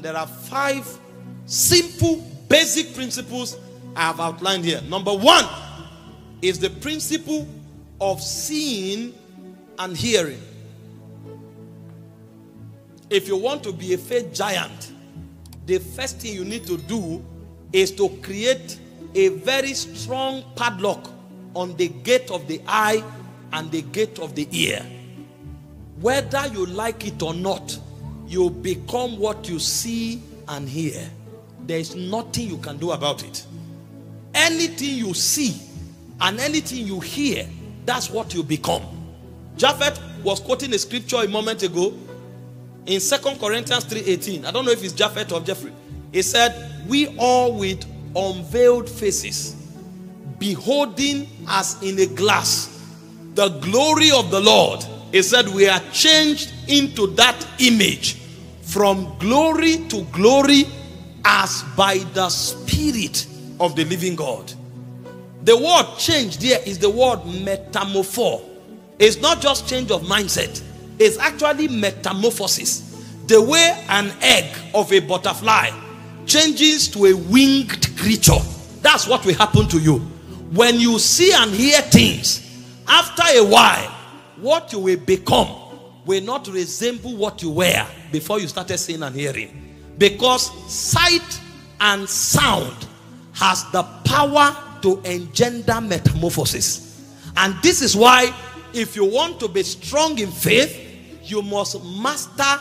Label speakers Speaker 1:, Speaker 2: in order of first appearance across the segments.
Speaker 1: And there are five simple, basic principles I have outlined here. Number one is the principle of seeing and hearing. If you want to be a faith giant, the first thing you need to do is to create a very strong padlock on the gate of the eye and the gate of the ear. Whether you like it or not, you become what you see and hear. There is nothing you can do about it. Anything you see and anything you hear, that's what you become. Japhet was quoting a scripture a moment ago in Second Corinthians 3:18. I don't know if it's Japhet or Jeffrey. He said, We all with unveiled faces, beholding as in a glass the glory of the Lord. He said, We are changed into that image from glory to glory as by the Spirit of the living God. The word change there is the word metamorpho. It's not just change of mindset, it's actually metamorphosis. The way an egg of a butterfly changes to a winged creature. That's what will happen to you. When you see and hear things, after a while, what you will become will not resemble what you were before you started seeing and hearing. Because sight and sound has the power to engender metamorphosis. And this is why, if you want to be strong in faith, you must master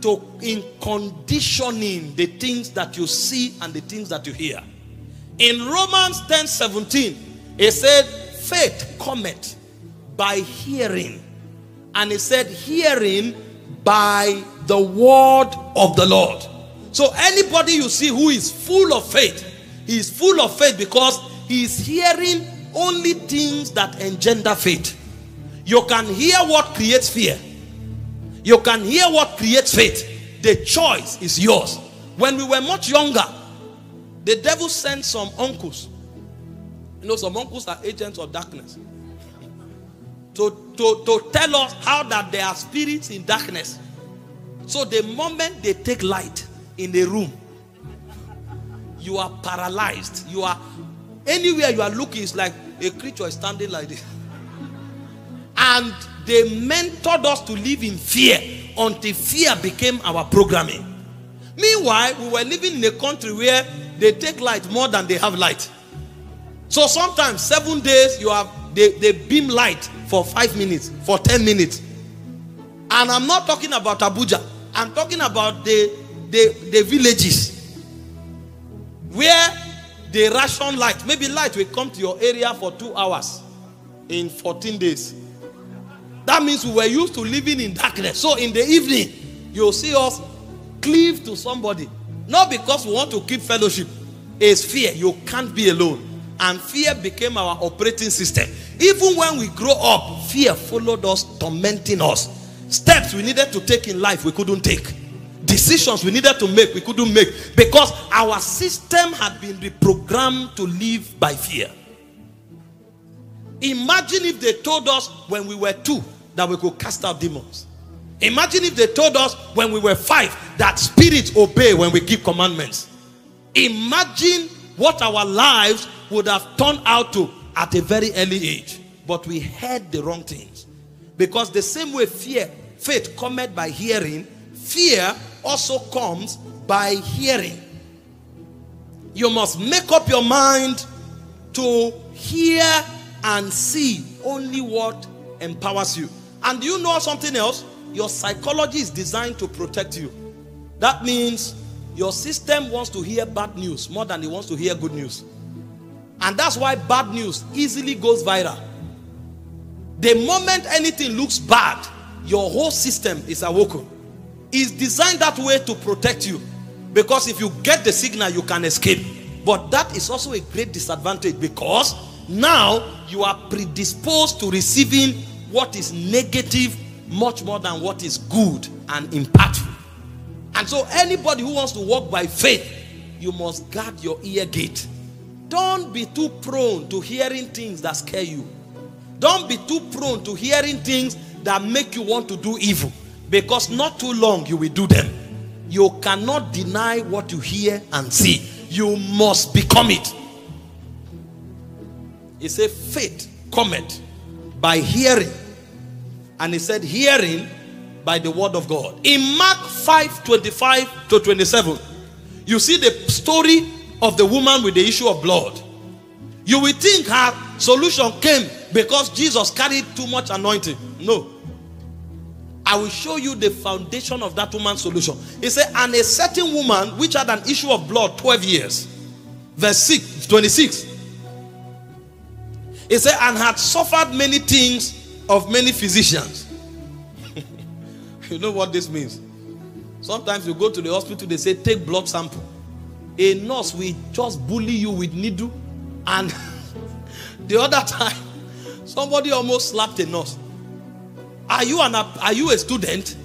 Speaker 1: to in conditioning the things that you see and the things that you hear. In Romans 10 17, it said, Faith cometh by hearing. And it said, Hearing by the word of the Lord. So anybody you see who is full of faith, he is full of faith because he is hearing only things that engender faith. You can hear what creates fear. You can hear what creates faith. The choice is yours. When we were much younger, the devil sent some uncles. You know, some uncles are agents of darkness. To, to, to tell us how that there are spirits in darkness. So the moment they take light in the room, you are paralyzed. You are anywhere you are looking, it's like a creature standing like this. And they mentored us to live in fear until fear became our programming. Meanwhile, we were living in a country where they take light more than they have light. So sometimes seven days you have they, they beam light for five minutes, for ten minutes. And I'm not talking about Abuja. I'm talking about the the, the villages where they ration light. Maybe light will come to your area for two hours in 14 days. That means we were used to living in darkness. So in the evening, you'll see us cleave to somebody. Not because we want to keep fellowship. It's fear. You can't be alone. And fear became our operating system. Even when we grow up, fear followed us, tormenting us. Steps we needed to take in life, we couldn't take. Decisions we needed to make, we couldn't make. Because our system had been reprogrammed to live by fear. Imagine if they told us when we were two that we could cast out demons. Imagine if they told us when we were five that spirits obey when we give commandments. Imagine what our lives would have turned out to at a very early age. But we heard the wrong things. Because the same way fear, faith cometh by hearing, fear also comes by hearing. You must make up your mind to hear and see only what empowers you. And you know something else? Your psychology is designed to protect you. That means your system wants to hear bad news more than it wants to hear good news. And that's why bad news easily goes viral. The moment anything looks bad, your whole system is awoken. It's designed that way to protect you. Because if you get the signal, you can escape. But that is also a great disadvantage because now you are predisposed to receiving what is negative much more than what is good and impactful. And so, anybody who wants to walk by faith, you must guard your ear gate. Don't be too prone to hearing things that scare you. Don't be too prone to hearing things that make you want to do evil. Because not too long you will do them. You cannot deny what you hear and see. You must become it. He said, faith cometh by hearing. And he said, hearing by the word of God. In Mark 5 25 to 27, you see the story of the woman with the issue of blood. You will think her solution came because Jesus carried too much anointing. No. I will show you the foundation of that woman's solution. He said, And a certain woman which had an issue of blood 12 years, verse 6, 26. He said, And had suffered many things of many physicians. you know what this means? Sometimes you go to the hospital, they say, Take blood sample. A nurse will just bully you with needle, and the other time, somebody almost slapped a nurse. Are you an are you a student?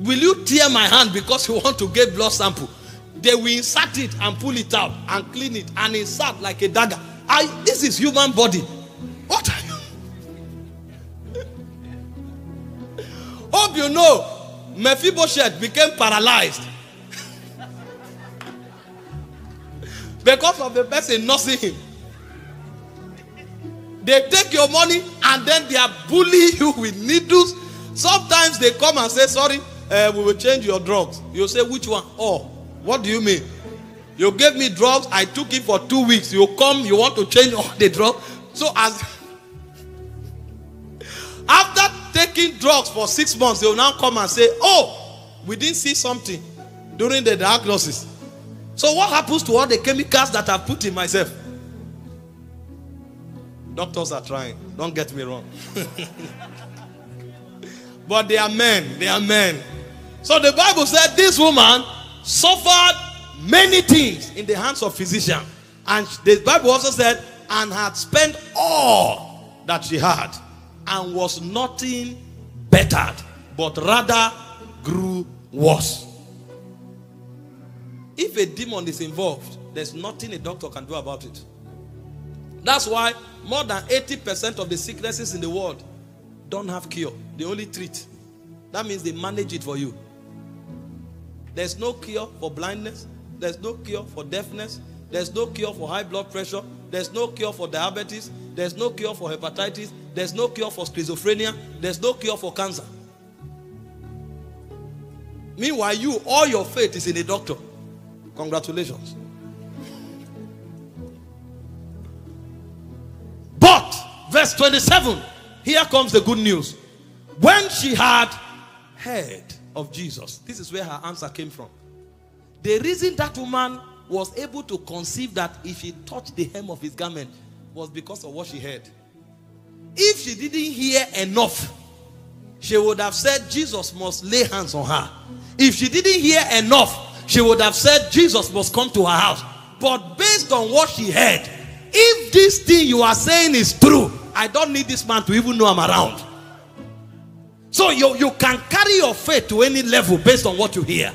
Speaker 1: Will you tear my hand because you want to get blood sample? They will insert it and pull it out and clean it and insert like a dagger. I this is human body. What are you? Hope you know Mephibosheth became paralyzed because of the person nursing him. They take your money and then they are bullying you with needles. Sometimes they come and say, Sorry, uh, we will change your drugs. You say, Which one? Oh, what do you mean? You gave me drugs, I took it for two weeks. You come, you want to change all the drugs. So, as after taking drugs for six months, they will now come and say, Oh, we didn't see something during the diagnosis. So, what happens to all the chemicals that I've put in myself? Doctors are trying. Don't get me wrong. but they are men. They are men. So the Bible said this woman suffered many things in the hands of physician. And the Bible also said, and had spent all that she had, and was nothing bettered, but rather grew worse. If a demon is involved, there's nothing a doctor can do about it. That's why more than 80% of the sicknesses in the world don't have cure. They only treat. That means they manage it for you. There's no cure for blindness. There's no cure for deafness. There's no cure for high blood pressure. There's no cure for diabetes. There's no cure for hepatitis. There's no cure for schizophrenia. There's no cure for cancer. Meanwhile, you, all your faith is in a doctor. Congratulations. But, verse 27. Here comes the good news. When she had heard of Jesus, this is where her answer came from. The reason that woman was able to conceive that if she touched the hem of his garment was because of what she heard. If she didn't hear enough, she would have said Jesus must lay hands on her. If she didn't hear enough, she would have said Jesus must come to her house. But based on what she heard, if this thing you are saying is true, I don't need this man to even know I'm around. So you, you can carry your faith to any level based on what you hear.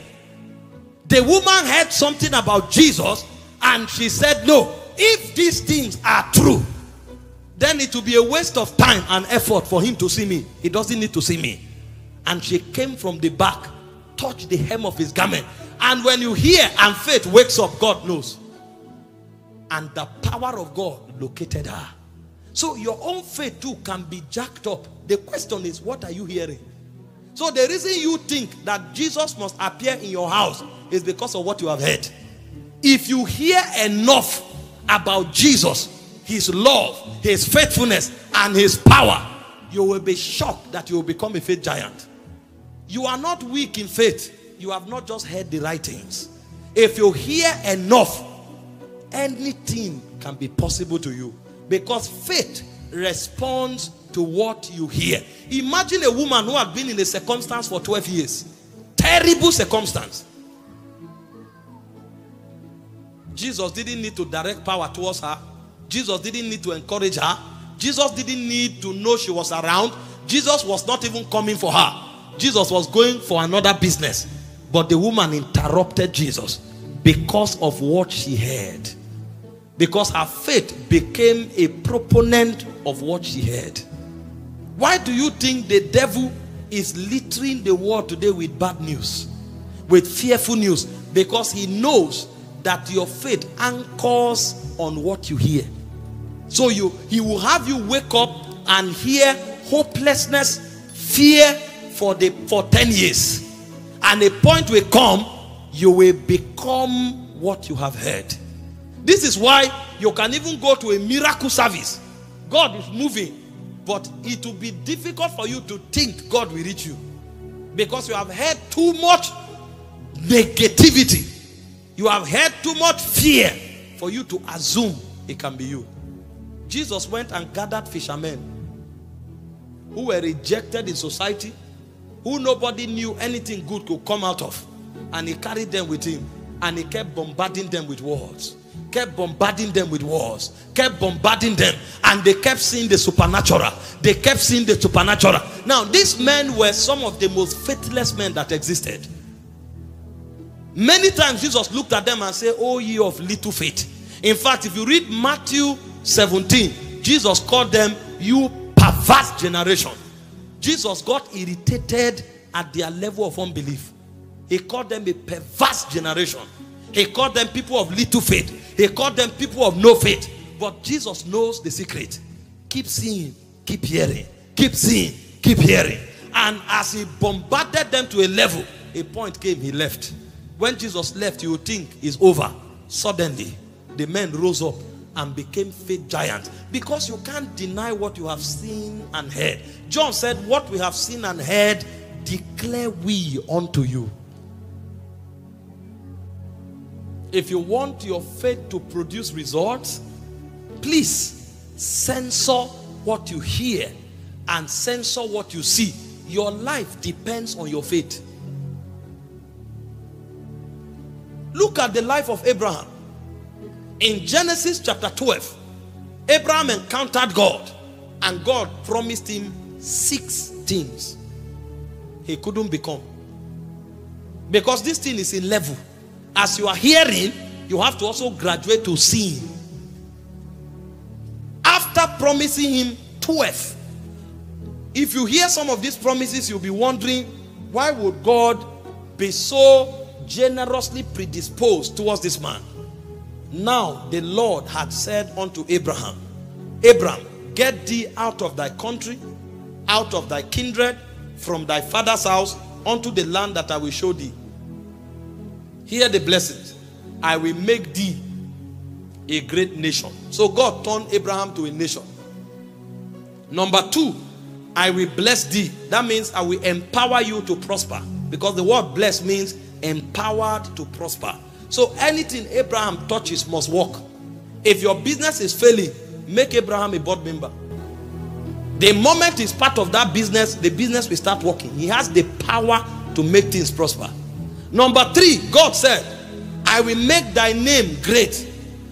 Speaker 1: The woman heard something about Jesus and she said, No, if these things are true, then it will be a waste of time and effort for him to see me. He doesn't need to see me. And she came from the back, touched the hem of his garment. And when you hear and faith wakes up, God knows. And the power of God located her. So your own faith too can be jacked up. The question is, what are you hearing? So the reason you think that Jesus must appear in your house is because of what you have heard. If you hear enough about Jesus, his love, his faithfulness, and his power, you will be shocked that you will become a faith giant. You are not weak in faith. You have not just heard the right things. If you hear enough, anything can be possible to you. Because faith responds to what you hear. Imagine a woman who had been in a circumstance for 12 years. Terrible circumstance. Jesus didn't need to direct power towards her. Jesus didn't need to encourage her. Jesus didn't need to know she was around. Jesus was not even coming for her. Jesus was going for another business. But the woman interrupted Jesus because of what she heard. Because her faith became a proponent of what she heard. Why do you think the devil is littering the world today with bad news? with fearful news because he knows that your faith anchors on what you hear. So you he will have you wake up and hear hopelessness, fear for the for 10 years. And a point will come, you will become what you have heard. This is why you can even go to a miracle service. God is moving, but it will be difficult for you to think God will reach you because you have heard too much negativity. You have heard too much fear for you to assume it can be you. Jesus went and gathered fishermen who were rejected in society, who nobody knew anything good could come out of. And he carried them with him and he kept bombarding them with words. Kept bombarding them with words, kept bombarding them, and they kept seeing the supernatural. They kept seeing the supernatural. Now, these men were some of the most faithless men that existed. Many times Jesus looked at them and said, Oh, ye of little faith. In fact, if you read Matthew 17, Jesus called them, You perverse generation. Jesus got irritated at their level of unbelief. He called them a perverse generation. He called them people of little faith. He called them people of no faith. But Jesus knows the secret. Keep seeing, keep hearing, keep seeing, keep hearing. And as he bombarded them to a level, a point came, he left. When Jesus left, you would think it's over. Suddenly, the men rose up and became faith giants because you can't deny what you have seen and heard. John said, What we have seen and heard, declare we unto you. If you want your faith to produce results, please censor what you hear and censor what you see. Your life depends on your faith. Look at the life of Abraham. In Genesis chapter 12, Abraham encountered God and God promised him six things he couldn't become. Because this thing is in level. As you are hearing, you have to also graduate to seeing. After promising him 12, if you hear some of these promises, you'll be wondering why would God be so generously predisposed towards this man? Now the Lord had said unto Abraham, Abraham, get thee out of thy country, out of thy kindred, from thy father's house, unto the land that I will show thee. Hear the blessings. I will make thee a great nation. So God turned Abraham to a nation. Number two, I will bless thee. That means I will empower you to prosper. Because the word bless means empowered to prosper. So anything Abraham touches must work. If your business is failing, make Abraham a board member. The moment he's part of that business, the business will start working. He has the power to make things prosper. Number three, God said, I will make thy name great.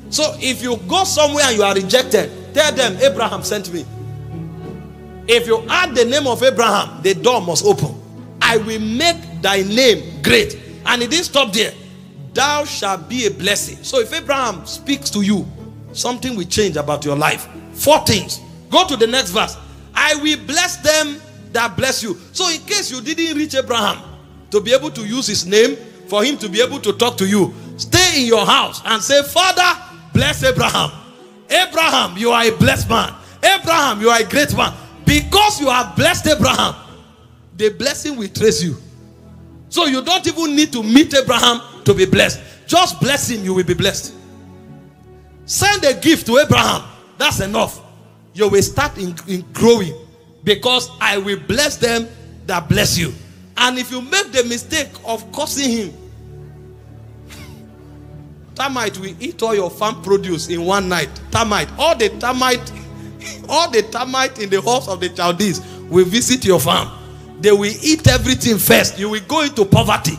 Speaker 1: So if you go somewhere and you are rejected, tell them, Abraham sent me. If you add the name of Abraham, the door must open. I will make thy name great. And it didn't stop there. Thou shalt be a blessing. So if Abraham speaks to you, something will change about your life. Four things. Go to the next verse. I will bless them that bless you. So in case you didn't reach Abraham, to be able to use his name for him to be able to talk to you. Stay in your house and say, Father, bless Abraham. Abraham, you are a blessed man. Abraham, you are a great man. Because you have blessed Abraham, the blessing will trace you. So you don't even need to meet Abraham to be blessed. Just bless him, you will be blessed. Send a gift to Abraham. That's enough. You will start in, in growing because I will bless them that bless you. And if you make the mistake of cursing him, termite will eat all your farm produce in one night. Termite, all the termite, all the termite in the house of the Chaldees will visit your farm. They will eat everything first. You will go into poverty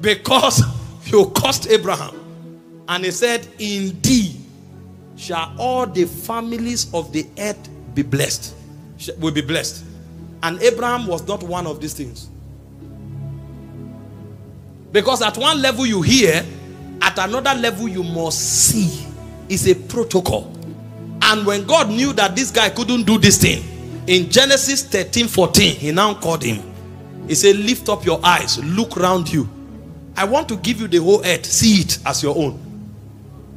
Speaker 1: because you cursed Abraham. And he said, Indeed, shall all the families of the earth be blessed. Will be blessed. And Abraham was not one of these things. Because at one level you hear, at another level you must see. It's a protocol. And when God knew that this guy couldn't do this thing, in Genesis 13 14, he now called him. He said, Lift up your eyes, look round you. I want to give you the whole earth. See it as your own.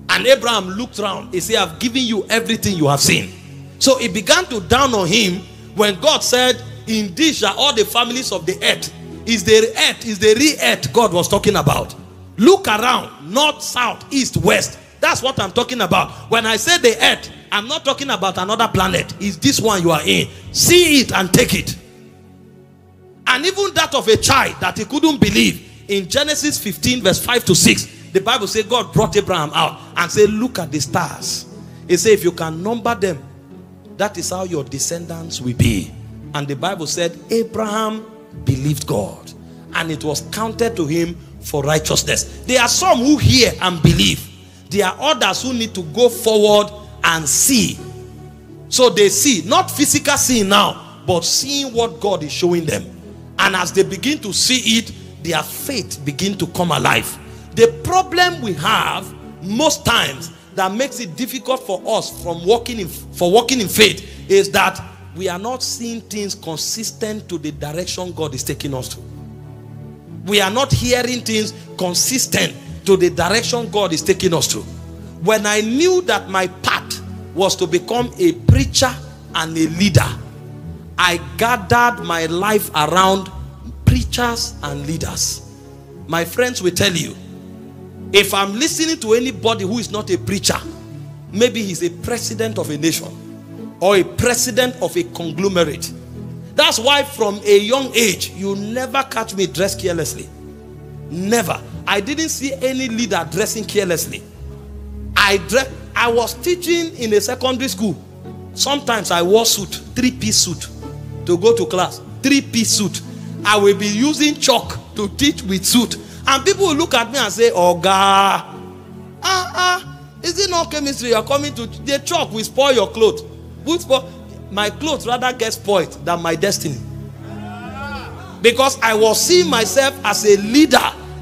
Speaker 1: And Abraham looked around. He said, I've given you everything you have seen. So he began to down on him when God said, In this shall all the families of the earth. Is the earth, is the real earth God was talking about. Look around, north, south, east, west. That's what I'm talking about. When I say the earth, I'm not talking about another planet. Is this one you are in? See it and take it. And even that of a child that he couldn't believe. In Genesis 15, verse 5 to 6, the Bible says God brought Abraham out and said, Look at the stars. He said, If you can number them, that is how your descendants will be. And the Bible said, Abraham believed God, and it was counted to him for righteousness. There are some who hear and believe, there are others who need to go forward and see. So they see, not physical seeing now, but seeing what God is showing them. And as they begin to see it, their faith begin to come alive. The problem we have most times that makes it difficult for us from walking in for walking in faith is that we are not seeing things consistent to the direction God is taking us to. We are not hearing things consistent to the direction God is taking us to. When I knew that my path was to become a preacher and a leader, I gathered my life around preachers and leaders. My friends will tell you, if I'm listening to anybody who is not a preacher, maybe he's a president of a nation or a president of a conglomerate. That's why from a young age, you never catch me dressed carelessly. Never. I didn't see any leader dressing carelessly. I dress, I was teaching in a secondary school. Sometimes I wore suit, three-piece suit to go to class. Three-piece suit. I will be using chalk to teach with suit. And people will look at me and say, Oh God, ah ah, is it not chemistry? You're coming to the chalk will spoil your clothes. Spoil? My clothes rather get spoiled than my destiny. Because I was seeing myself as a leader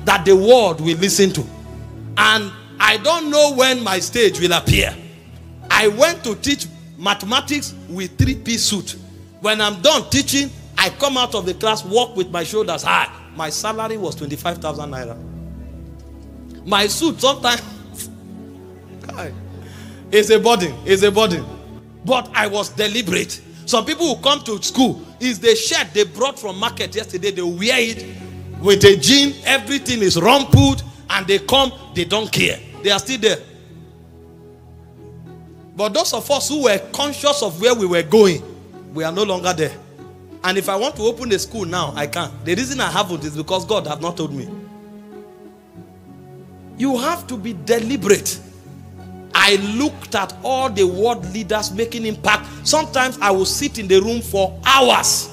Speaker 1: that the world will listen to. And I don't know when my stage will appear. I went to teach mathematics with three-piece suit. When I'm done teaching, I come out of the class, walk with my shoulders high. My salary was 25,000 naira. My suit sometimes it's a burden. It's a burden. But I was deliberate. Some people who come to school is the shirt they brought from market yesterday. They wear it with a jean. Everything is rumpled, and they come. They don't care. They are still there. But those of us who were conscious of where we were going, we are no longer there. And if I want to open a school now, I can. The reason I haven't is because God has not told me. You have to be deliberate. I looked at all the world leaders making impact. Sometimes I will sit in the room for hours.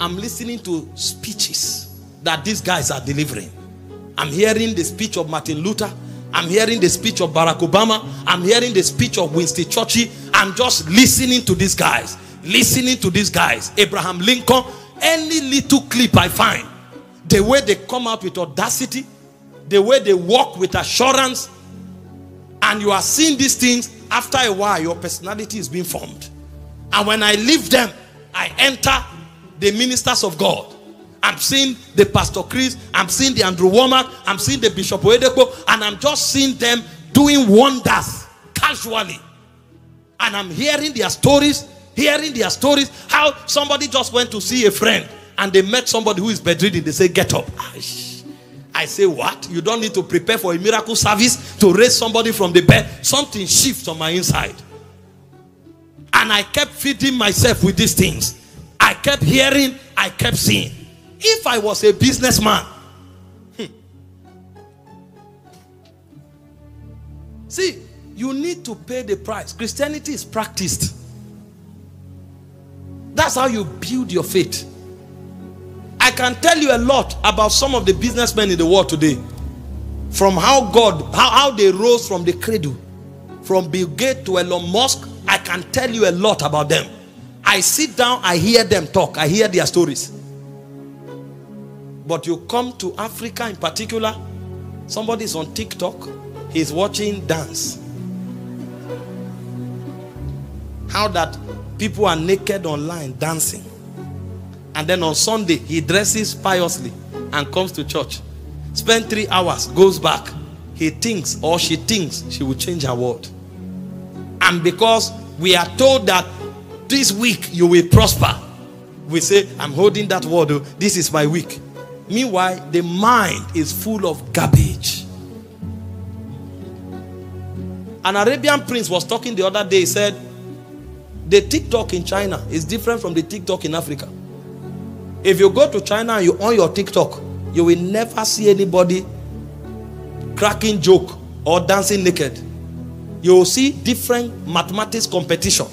Speaker 1: I'm listening to speeches that these guys are delivering. I'm hearing the speech of Martin Luther. I'm hearing the speech of Barack Obama. I'm hearing the speech of Winston Churchill. I'm just listening to these guys. Listening to these guys. Abraham Lincoln. Any little clip I find. The way they come out with audacity. The way they walk with assurance and you are seeing these things, after a while, your personality is being formed. And when I leave them, I enter the ministers of God. I'm seeing the Pastor Chris, I'm seeing the Andrew Wommack, I'm seeing the Bishop Oyedepo, and I'm just seeing them doing wonders casually. And I'm hearing their stories, hearing their stories, how somebody just went to see a friend and they met somebody who is bedridden. They say, Get up. I say, What? You don't need to prepare for a miracle service to raise somebody from the bed. Something shifts on my inside. And I kept feeding myself with these things. I kept hearing, I kept seeing. If I was a businessman, hmm. see, you need to pay the price. Christianity is practiced. That's how you build your faith. I can tell you a lot about some of the businessmen in the world today. From how God, how, how they rose from the cradle. From Bill Gates to Elon Musk, I can tell you a lot about them. I sit down, I hear them talk, I hear their stories. But you come to Africa in particular, somebody's on TikTok, he's watching dance. How that people are naked online dancing. And then on Sunday, he dresses piously and comes to church. spend three hours, goes back. He thinks or she thinks she will change her word. And because we are told that this week you will prosper, we say, I'm holding that word. Oh, this is my week. Meanwhile, the mind is full of garbage. An Arabian prince was talking the other day. He said, The TikTok in China is different from the TikTok in Africa. If you go to China and you on your TikTok, you will never see anybody cracking joke or dancing naked. You will see different mathematics competition.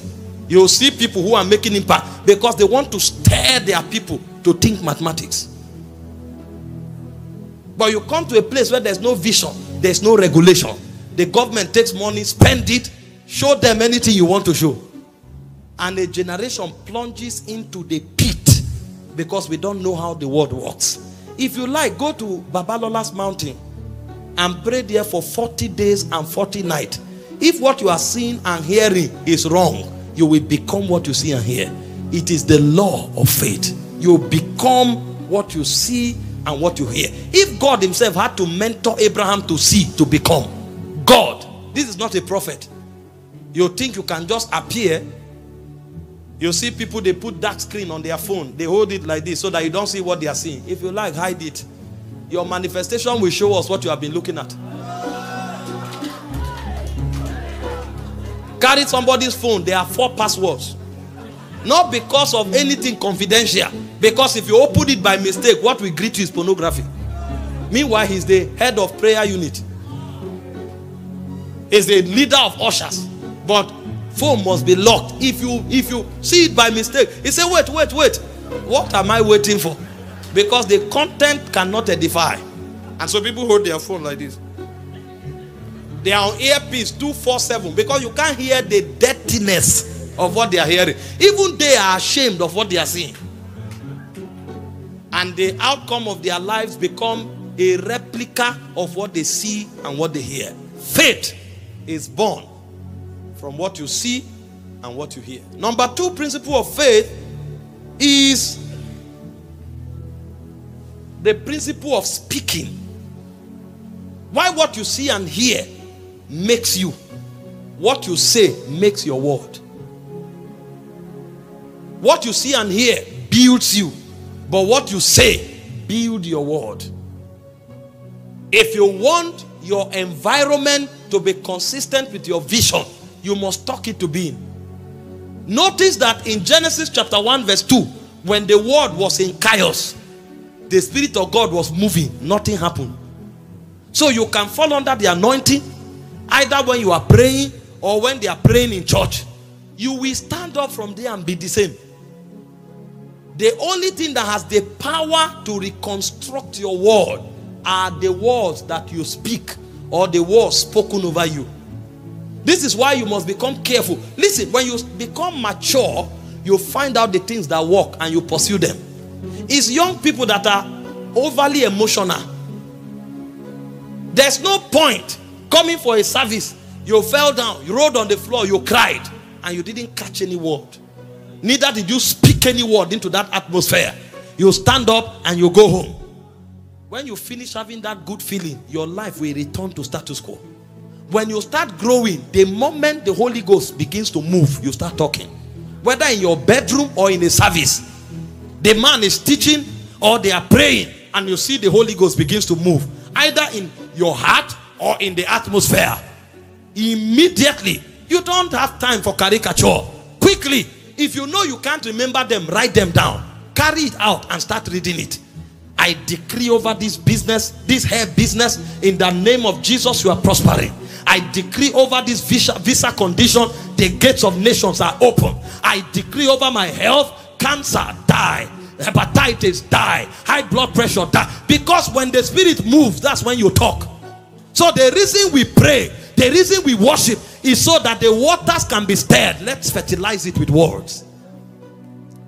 Speaker 1: You will see people who are making impact because they want to stir their people to think mathematics. But you come to a place where there's no vision, there's no regulation. The government takes money, spend it, show them anything you want to show. And a generation plunges into the pit because we don't know how the world works. If you like, go to Babalola's mountain and pray there for 40 days and 40 nights. If what you are seeing and hearing is wrong, you will become what you see and hear. It is the law of faith. You become what you see and what you hear. If God Himself had to mentor Abraham to see, to become, God, this is not a prophet. You think you can just appear. You see people, they put dark screen on their phone. They hold it like this so that you don't see what they are seeing. If you like, hide it. Your manifestation will show us what you have been looking at. Carry somebody's phone. There are four passwords. Not because of anything confidential. Because if you open it by mistake, what will greet you is pornography. Meanwhile, he's the head of prayer unit. He's the leader of ushers. But phone must be locked. If you if you see it by mistake, he say, wait, wait, wait. What am I waiting for? Because the content cannot edify. And so people hold their phone like this. They are on earpiece 247 because you can't hear the dirtiness of what they are hearing. Even they are ashamed of what they are seeing. And the outcome of their lives become a replica of what they see and what they hear. Faith is born from what you see and what you hear. Number two principle of faith is the principle of speaking. Why what you see and hear makes you, what you say makes your word. What you see and hear builds you. But what you say build your word. If you want your environment to be consistent with your vision, you must talk it to being. Notice that in Genesis chapter 1 verse 2, when the word was in chaos, the spirit of God was moving, nothing happened. So you can fall under the anointing either when you are praying or when they are praying in church. You will stand up from there and be the same. The only thing that has the power to reconstruct your word are the words that you speak or the words spoken over you. This is why you must become careful. Listen, when you become mature, you find out the things that work and you pursue them. It's young people that are overly emotional. There's no point coming for a service. You fell down, you rolled on the floor, you cried, and you didn't catch any word. Neither did you speak any word into that atmosphere. You stand up and you go home. When you finish having that good feeling, your life will return to status quo. When you start growing, the moment the Holy Ghost begins to move, you start talking. Whether in your bedroom or in a service, the man is teaching or they are praying, and you see the Holy Ghost begins to move, either in your heart or in the atmosphere. Immediately, you don't have time for caricature. Quickly, if you know you can't remember them, write them down. Carry it out and start reading it. I decree over this business, this hair business, in the name of Jesus, you are prospering. I decree over this visa, visa condition, the gates of nations are open. I decree over my health, cancer die, hepatitis die, high blood pressure die. Because when the spirit moves, that's when you talk. So the reason we pray, the reason we worship is so that the waters can be stirred. Let's fertilize it with words.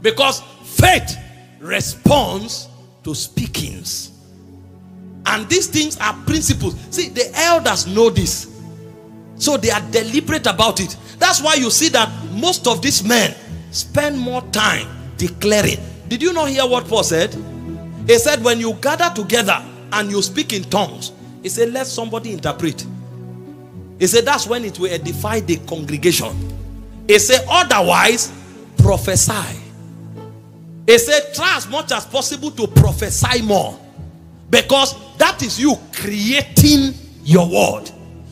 Speaker 1: Because faith responds to speakings. And these things are principles. See, the elders know this. So they are deliberate about it. That's why you see that most of these men spend more time declaring. Did you not hear what Paul said? He said, when you gather together, and you speak in tongues, he said, let somebody interpret. He said, that's when it will edify the congregation. He said, otherwise, prophesy. He said, try as much as possible to prophesy more. Because that is you creating your word.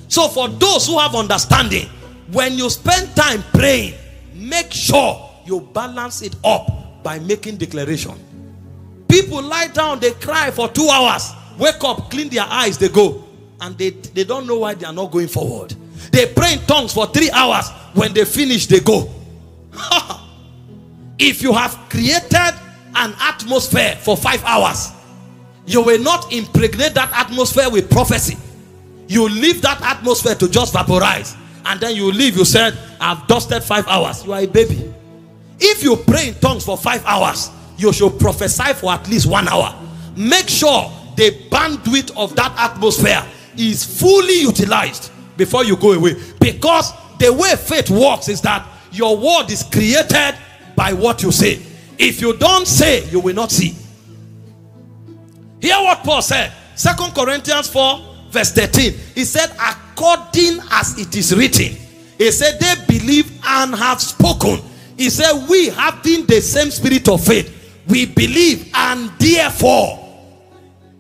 Speaker 1: So for those who have understanding, when you spend time praying, make sure you balance it up by making declaration. People lie down, they cry for two hours, wake up, clean their eyes, they go. And they, they don't know why they are not going forward. They pray in tongues for three hours. When they finish, they go. if you have created an atmosphere for five hours, you will not impregnate that atmosphere with prophecy. You leave that atmosphere to just vaporize. And then you leave, you said, I've dusted five hours. You are a baby. If you pray in tongues for five hours, you should prophesy for at least one hour. Make sure the bandwidth of that atmosphere is fully utilized before you go away. Because the way faith works is that your word is created by what you say. If you don't say, you will not see. Hear what Paul said. Second Corinthians 4, verse 13. He said, according as it is written. He said, they believe and have spoken. He said, we having the same spirit of faith we believe and therefore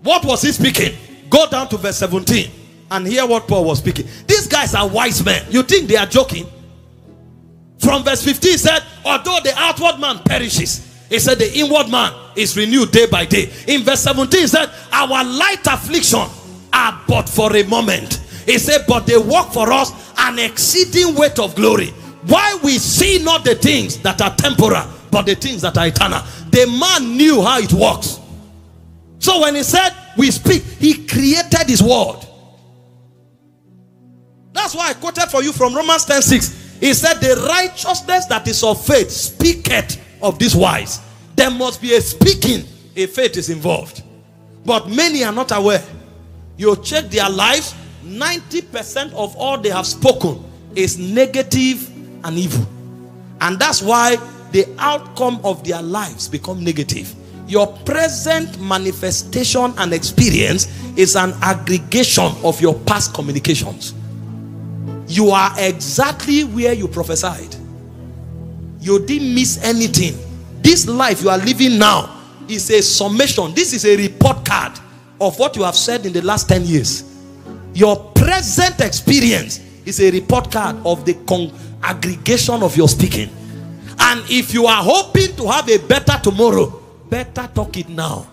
Speaker 1: what was he speaking go down to verse 17 and hear what paul was speaking these guys are wise men you think they are joking from verse 15 he said although the outward man perishes he said the inward man is renewed day by day in verse 17 he said our light affliction are but for a moment he said but they work for us an exceeding weight of glory why we see not the things that are temporal but the things that are eternal. The man knew how it works. So when he said we speak, he created his word. That's why I quoted for you from Romans 10 6. He said, The righteousness that is of faith speaketh of this wise. There must be a speaking if faith is involved. But many are not aware. You check their lives, 90% of all they have spoken is negative and evil. And that's why the outcome of their lives become negative. Your present manifestation and experience is an aggregation of your past communications. You are exactly where you prophesied. You didn't miss anything. This life you are living now is a summation. This is a report card of what you have said in the last 10 years. Your present experience is a report card of the aggregation of your speaking. And if you are hoping to have a better tomorrow, better talk it now.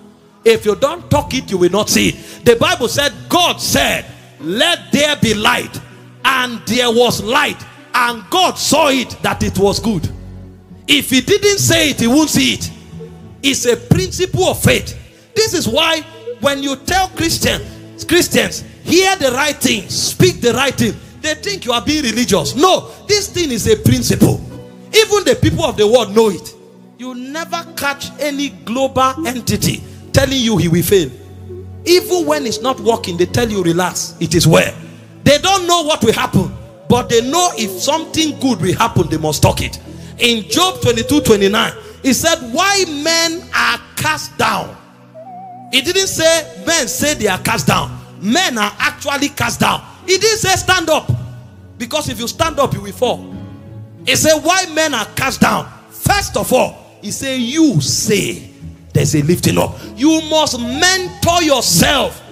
Speaker 1: If you don't talk it, you will not see it. The Bible said, God said, Let there be light. And there was light. And God saw it that it was good. If he didn't say it, he won't see it. It's a principle of faith. This is why when you tell Christians, Christians, hear the right thing, speak the right thing, they think you are being religious. No, this thing is a principle. Even the people of the world know it. You never catch any global entity telling you he will fail. Even when it's not working, they tell you relax, it is well. They don't know what will happen, but they know if something good will happen, they must talk it. In Job 22 29, he said, Why men are cast down. He didn't say men say they are cast down. Men are actually cast down. He didn't say stand up. Because if you stand up, you will fall. He said, Why men are cast down? First of all, he said, You say there's a lifting up. You must mentor yourself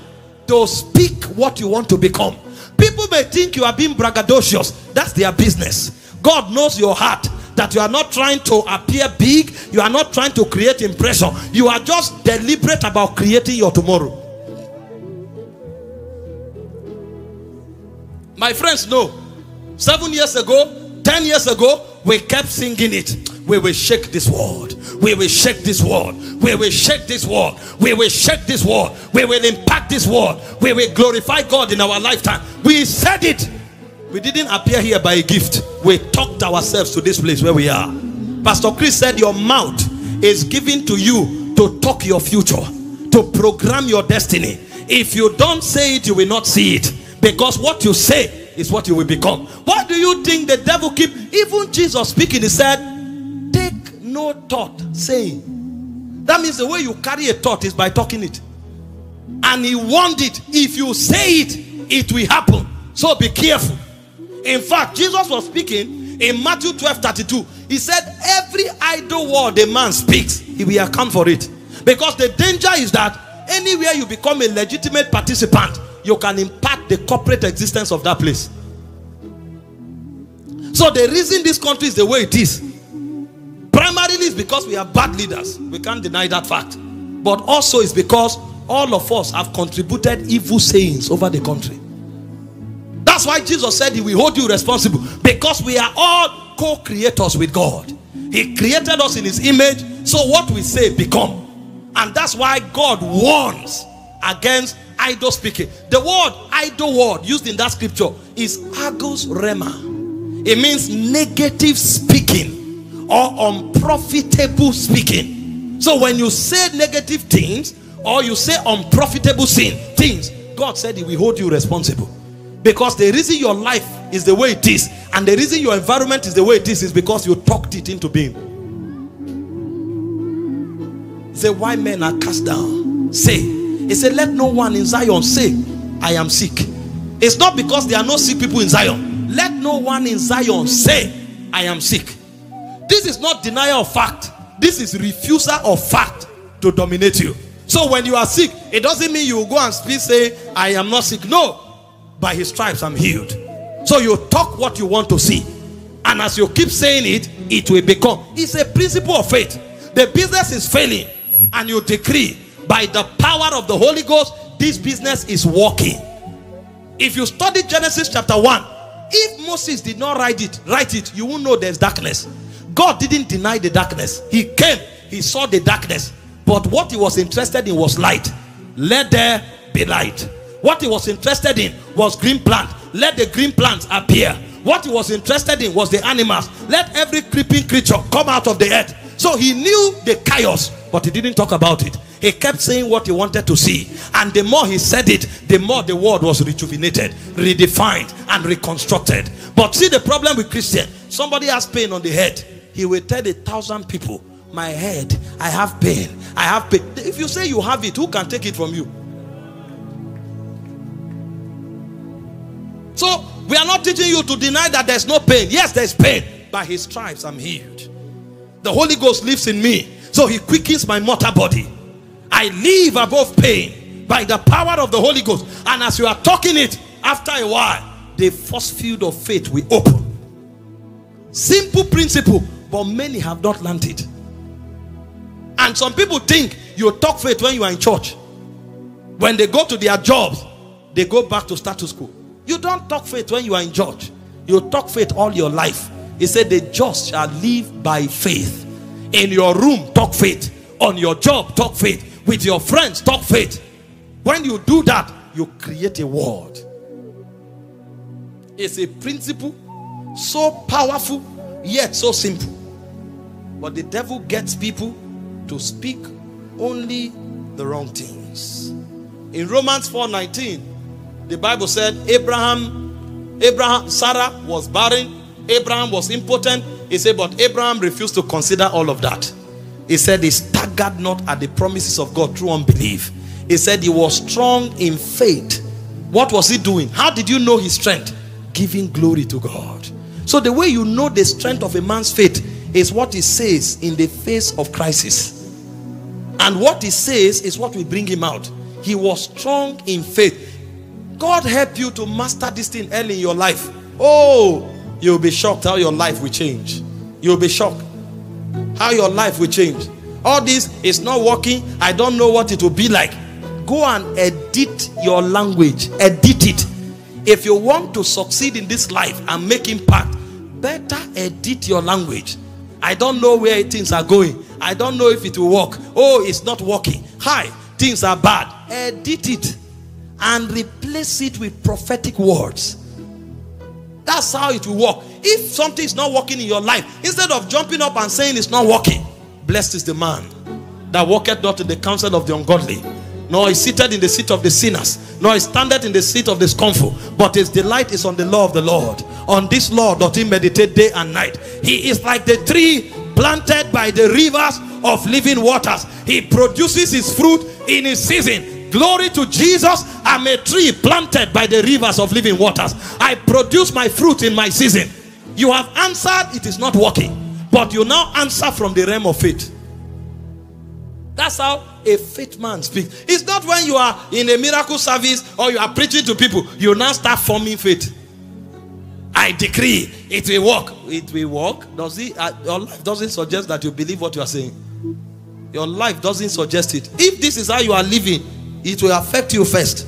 Speaker 1: to speak what you want to become. People may think you are being braggadocious, that's their business. God knows your heart that you are not trying to appear big, you are not trying to create impression, you are just deliberate about creating your tomorrow. My friends know seven years ago 10 years ago, we kept singing it. We will shake this world. We will shake this world. We will shake this world. We will shake this world. We will impact this world. We will glorify God in our lifetime. We said it. We didn't appear here by a gift. We talked ourselves to this place where we are. Pastor Chris said, Your mouth is given to you to talk your future, to program your destiny. If you don't say it, you will not see it. Because what you say is what you will become. Why do you think the devil keep even Jesus speaking? He said, Take no thought, saying. That means the way you carry a thought is by talking it. And he warned it. If you say it, it will happen. So be careful. In fact, Jesus was speaking in Matthew 12 32. He said, Every idle word a man speaks, he will account for it. Because the danger is that anywhere you become a legitimate participant, you can impact the corporate existence of that place. So the reason this country is the way it is, primarily is because we have bad leaders. We can't deny that fact. But also is because all of us have contributed evil sayings over the country. That's why Jesus said he will hold you responsible because we are all co-creators with God. He created us in his image. So what we say become. And that's why God warns against idle speaking. The word idle word used in that scripture is argos rhema. It means negative speaking or unprofitable speaking. So when you say negative things or you say unprofitable sin things, God said he will hold you responsible. Because the reason your life is the way it is and the reason your environment is the way it is is because you talked it into being. Say, why men are cast down? Say, he said, let no one in Zion say, I am sick. It's not because there are no sick people in Zion. Let no one in Zion say, I am sick. This is not denial of fact. This is refusal of fact to dominate you. So when you are sick, it doesn't mean you go and speak, say, I am not sick. No. By his stripes, I'm healed. So you talk what you want to see. And as you keep saying it, it will become. It's a principle of faith. The business is failing and you decree by the power of the Holy Ghost, this business is working. If you study Genesis chapter 1, if Moses did not write it, write it, you won't know there's darkness. God didn't deny the darkness. He came, he saw the darkness. But what he was interested in was light. Let there be light. What he was interested in was green plant. Let the green plants appear. What he was interested in was the animals. Let every creeping creature come out of the earth. So he knew the chaos, but he didn't talk about it. He kept saying what he wanted to see. And the more he said it, the more the world was rejuvenated, redefined, and reconstructed. But see the problem with Christian. Somebody has pain on the head. He will tell a thousand people, my head, I have pain. I have pain. If you say you have it, who can take it from you? So we are not teaching you to deny that there's no pain. Yes, there's pain. By his stripes, I'm healed. The Holy Ghost lives in me. So he quickens my mortal body. I live above pain by the power of the Holy Ghost. And as you are talking it, after a while, the first field of faith will open. Simple principle, but many have not learned it. And some people think you talk faith when you are in church. When they go to their jobs, they go back to status quo. You don't talk faith when you are in church. You talk faith all your life. He said, The just shall live by faith. In your room, talk faith. On your job, talk faith. With your friends, talk faith. When you do that, you create a world. It's a principle so powerful, yet so simple. But the devil gets people to speak only the wrong things. In Romans 4:19, the Bible said Abraham, Abraham, Sarah was barren, Abraham was impotent. He said, but Abraham refused to consider all of that. He said he staggered not at the promises of God through unbelief. He said he was strong in faith. What was he doing? How did you know his strength? Giving glory to God. So the way you know the strength of a man's faith is what he says in the face of crisis. And what he says is what will bring him out. He was strong in faith. God help you to master this thing early in your life. Oh, you'll be shocked how your life will change. You'll be shocked how your life will change. All this is not working. I don't know what it will be like. Go and edit your language. Edit it. If you want to succeed in this life and make impact, better edit your language. I don't know where things are going. I don't know if it will work. Oh, it's not working. Hi, things are bad. Edit it and replace it with prophetic words. That's how it will work. If something is not working in your life, instead of jumping up and saying it's not working, blessed is the man that walketh not in the counsel of the ungodly, nor is seated in the seat of the sinners, nor is standeth in the seat of the scornful, but his delight is on the law of the Lord. On this law doth he meditate day and night. He is like the tree planted by the rivers of living waters. He produces his fruit in his season Glory to Jesus. I'm a tree planted by the rivers of living waters. I produce my fruit in my season. You have answered, it is not working. But you now answer from the realm of faith. That's how a faith man speaks. It's not when you are in a miracle service or you are preaching to people, you now start forming faith. I decree it will work. It will work. Does it? Uh, your life doesn't suggest that you believe what you are saying. Your life doesn't suggest it. If this is how you are living, it will affect you first.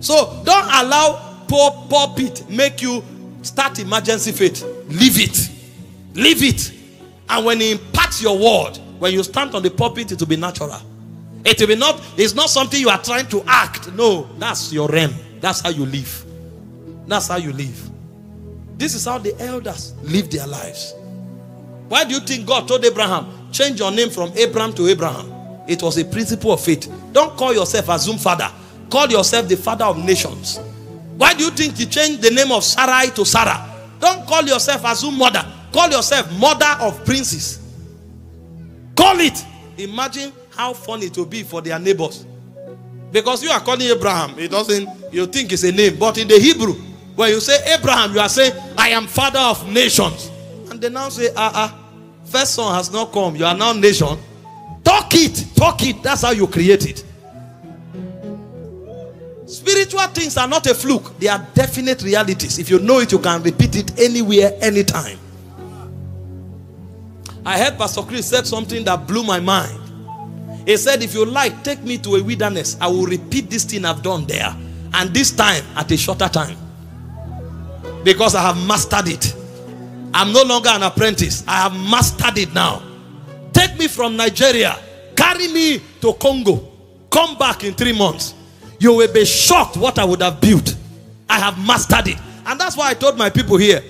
Speaker 1: So don't allow poor pulpit make you start emergency faith. Leave it. Leave it. And when he imparts your word, when you stand on the pulpit, it will be natural. It will be not, it's not something you are trying to act. No, that's your realm. That's how you live. That's how you live. This is how the elders live their lives. Why do you think God told Abraham, change your name from Abraham to Abraham? It was a principle of faith. Don't call yourself a Zoom father. Call yourself the father of nations. Why do you think he changed the name of Sarai to Sarah? Don't call yourself a Zoom mother. Call yourself mother of princes. Call it. Imagine how funny it will be for their neighbors. Because you are calling Abraham, it doesn't, you think it's a name. But in the Hebrew, when you say Abraham, you are saying, I am father of nations. And they now say, ah, ah, first son has not come. You are now nation. Talk it. Talk it. That's how you create it. Spiritual things are not a fluke. They are definite realities. If you know it, you can repeat it anywhere, anytime. I heard Pastor Chris said something that blew my mind. He said, if you like, take me to a wilderness. I will repeat this thing I've done there. And this time at a shorter time. Because I have mastered it. I'm no longer an apprentice. I have mastered it now. Take me from Nigeria. Carry me to Congo. Come back in three months. You will be shocked what I would have built. I have mastered it. And that's why I told my people here.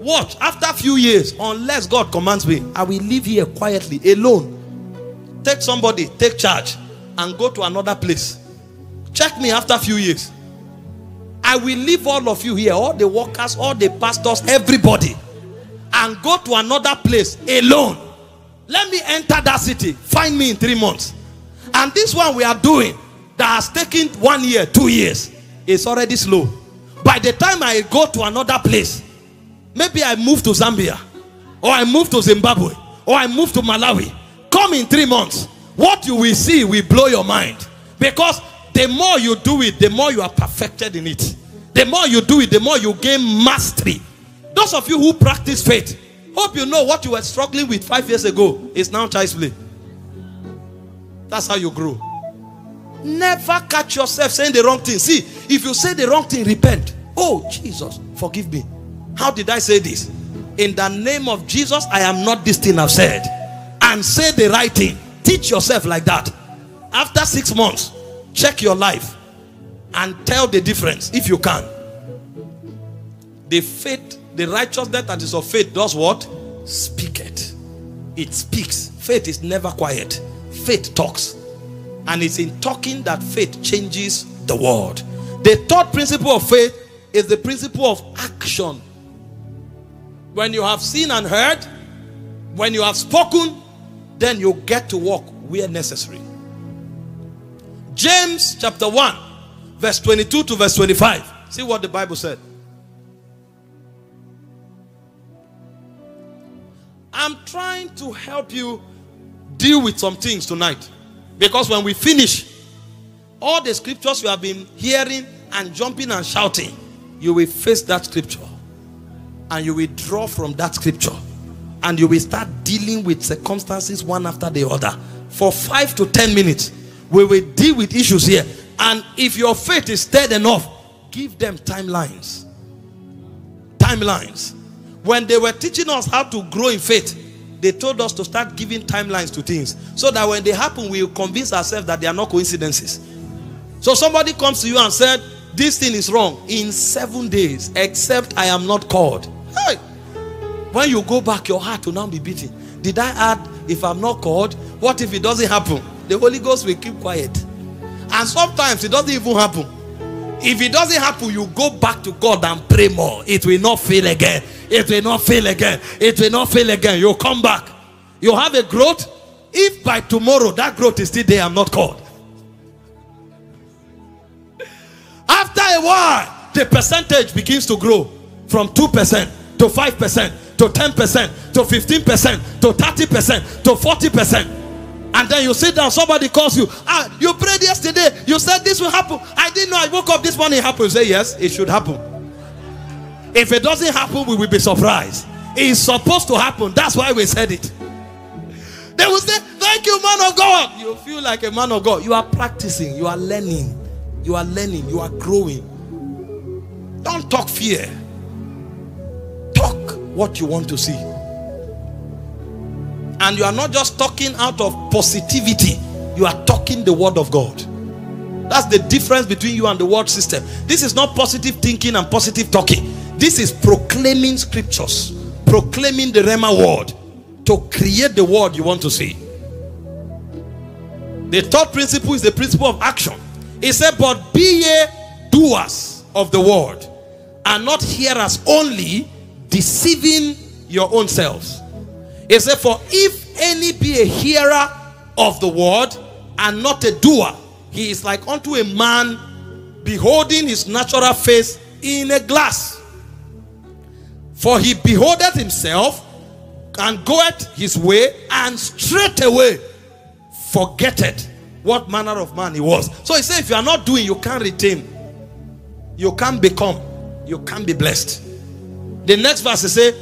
Speaker 1: Watch, after a few years, unless God commands me, I will live here quietly, alone. Take somebody, take charge, and go to another place. Check me after a few years. I will leave all of you here, all the workers, all the pastors, everybody, and go to another place alone. Let me enter that city. Find me in three months. And this one we are doing that has taken one year, two years, is already slow. By the time I go to another place, maybe I move to Zambia, or I move to Zimbabwe, or I move to Malawi. Come in three months. What you will see will blow your mind. Because the more you do it, the more you are perfected in it. The more you do it, the more you gain mastery. Those of you who practice faith, hope you know what you were struggling with five years ago is now child's play. That's how you grow. Never catch yourself saying the wrong thing. See, if you say the wrong thing, repent. Oh, Jesus, forgive me. How did I say this? In the name of Jesus, I am not this thing I've said. And say the right thing. Teach yourself like that. After six months, check your life and tell the difference if you can. The faith, the righteousness that is of faith does what? Speak it. It speaks. Faith is never quiet. Faith talks. And it's in talking that faith changes the world. The third principle of faith is the principle of action. When you have seen and heard, when you have spoken, then you get to work where necessary. James chapter 1, verse 22 to verse 25. See what the Bible said. I'm trying to help you deal with some things tonight. Because when we finish, all the scriptures you have been hearing and jumping and shouting, you will face that scripture. And you will draw from that scripture. And you will start dealing with circumstances one after the other. For five to ten minutes, we will deal with issues here. And if your faith is steady enough, give them timelines. Timelines. When they were teaching us how to grow in faith, they told us to start giving timelines to things so that when they happen, we will convince ourselves that they are not coincidences. So somebody comes to you and said, This thing is wrong in seven days, except I am not called. Hey! When you go back, your heart will now be beating. Did I add, if I'm not called? What if it doesn't happen? The Holy Ghost will keep quiet. And sometimes it doesn't even happen. If it doesn't happen, you go back to God and pray more. It will not fail again. It will not fail again. It will not fail again. You'll come back. You have a growth. If by tomorrow that growth is still there, I'm not called. After a while, the percentage begins to grow from 2% to 5% to 10% to 15% to 30% to 40%. And then you sit down, somebody calls you. Ah, you prayed yesterday. You said this will happen. I didn't know. I woke up this morning. It happened. You say, yes, it should happen. If it doesn't happen, we will be surprised. It's supposed to happen. That's why we said it. They will say, Thank you, man of God. You feel like a man of God. You are practicing, you are learning, you are learning, you are growing. Don't talk fear, talk what you want to see. And you are not just talking out of positivity, you are talking the word of God. That's the difference between you and the world system. This is not positive thinking and positive talking. This is proclaiming scriptures, proclaiming the rhema word to create the word you want to see. The third principle is the principle of action. He said, But be ye doers of the word, and not hearers only, deceiving your own selves. He said, For if any be a hearer of the word and not a doer, he is like unto a man beholding his natural face in a glass. For he beholdeth himself and goeth his way, and straightway forgetteth what manner of man he was. So he said, if you are not doing, you can't retain, you can't become, you can't be blessed. The next verse is say,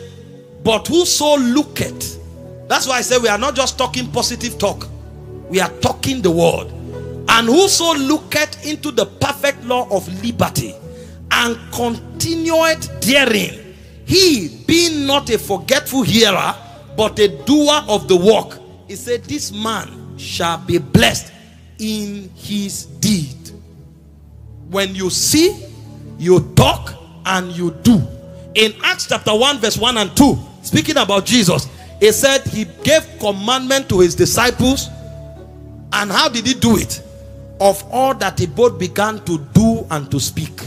Speaker 1: but whoso looketh, that's why I say we are not just talking positive talk, we are talking the word. And whoso looketh into the perfect law of liberty and continueth therein, he being not a forgetful hearer, but a doer of the work, he said, This man shall be blessed in his deed. When you see, you talk, and you do. In Acts chapter 1, verse 1 and 2, speaking about Jesus, he said he gave commandment to his disciples. And how did he do it? Of all that he both began to do and to speak.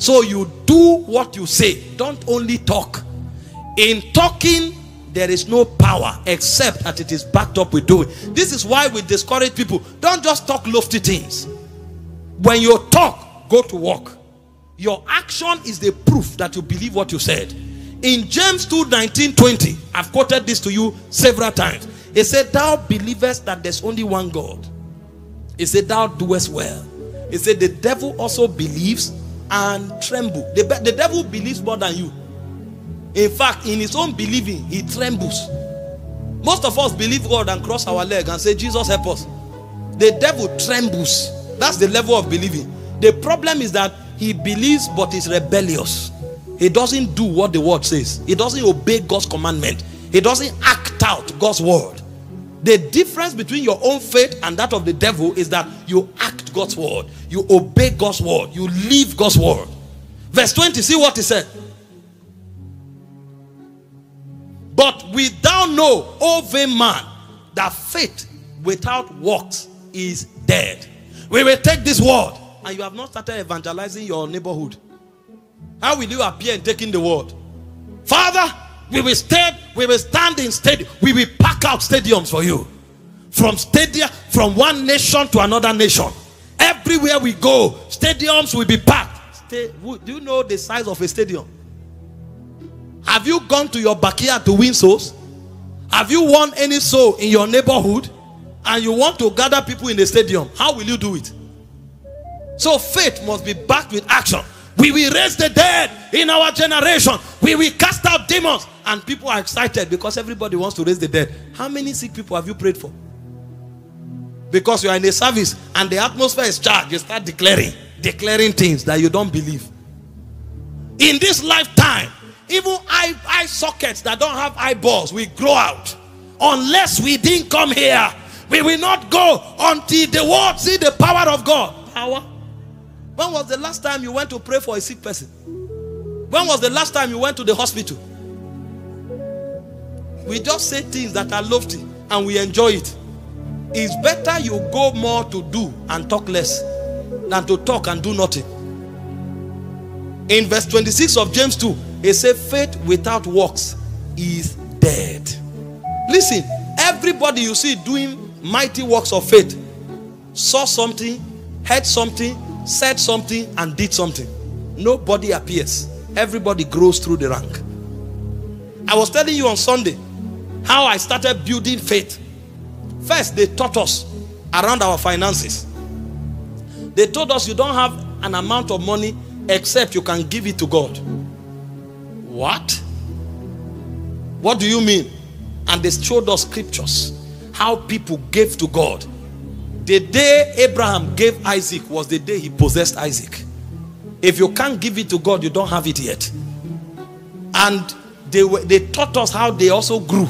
Speaker 1: So you do what you say, don't only talk. In talking, there is no power except that it is backed up with doing. This is why we discourage people. Don't just talk lofty things. When you talk, go to work. Your action is the proof that you believe what you said. In James 2 19 20, I've quoted this to you several times. He said, Thou believest that there's only one God. He said, Thou doest well. He said, The devil also believes and tremble. The, the devil believes more than you. In fact, in his own believing, he trembles. Most of us believe God and cross our leg and say, Jesus help us. The devil trembles. That's the level of believing. The problem is that he believes but is rebellious. He doesn't do what the word says. He doesn't obey God's commandment. He doesn't act out God's word. The difference between your own faith and that of the devil is that you act God's word. You obey God's word. You live God's word. Verse 20, see what he said. But we thou know, O vain man, that faith without works is dead. We will take this word, and you have not started evangelizing your neighborhood. How will you appear in taking the word? Father, we will stand, we will stand in stadium, we will pack out stadiums for you. From stadium, from one nation to another nation. Everywhere we go, stadiums will be packed. Do you know the size of a stadium? Have you gone to your backyard to win souls? Have you won any soul in your neighborhood? And you want to gather people in the stadium? How will you do it? So faith must be backed with action. We will raise the dead in our generation. We will cast out demons. And people are excited because everybody wants to raise the dead. How many sick people have you prayed for? Because you are in a service and the atmosphere is charged. You start declaring, declaring things that you don't believe. In this lifetime, even eye, eye sockets that don't have eyeballs will grow out. Unless we didn't come here, we will not go until the world see the power of God. Power? When was the last time you went to pray for a sick person? When was the last time you went to the hospital? We just say things that are lofty and we enjoy it. It's better you go more to do and talk less than to talk and do nothing. In verse 26 of James 2, it says, Faith without works is dead. Listen, everybody you see doing mighty works of faith saw something, heard something, said something, and did something. nobody appears. Everybody grows through the rank. I was telling you on Sunday how I started building faith. First, they taught us around our finances. They told us you don't have an amount of money except you can give it to God. What? What do you mean? And they showed us scriptures how people gave to God. The day Abraham gave Isaac was the day he possessed Isaac. If you can't give it to God, you don't have it yet. And they, were, they taught us how they also grew.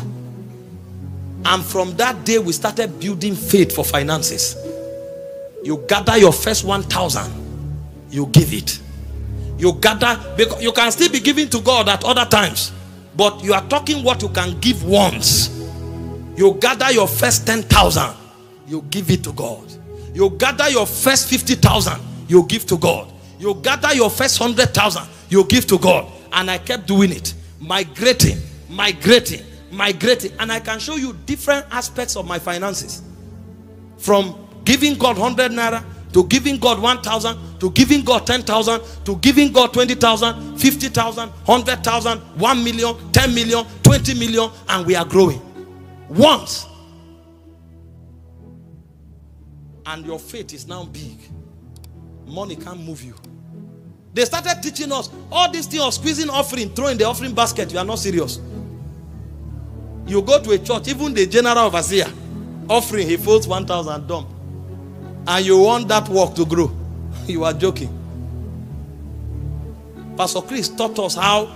Speaker 1: And from that day, we started building faith for finances. You gather your first 1,000, you give it. You gather, because you can still be giving to God at other times. But you are talking what you can give once. You gather your first 10,000, you give it to God. You gather your first 50,000, you give to God. You gather your first 100,000, you give to God. And I kept doing it. Migrating, migrating, migrating. And I can show you different aspects of my finances. From giving God 100 naira to giving God 1,000 to giving God 10,000 to giving God 20,000, 50,000, 100,000, 1 million, 10 million, 20 million, and we are growing. Once. And your faith is now big. Money can't move you. They started teaching us all this thing of squeezing offering, throwing the offering basket. You are not serious. You go to a church, even the general overseer, offering, he folds 1,000 dump and you want that work to grow, you are joking. Pastor Chris taught us how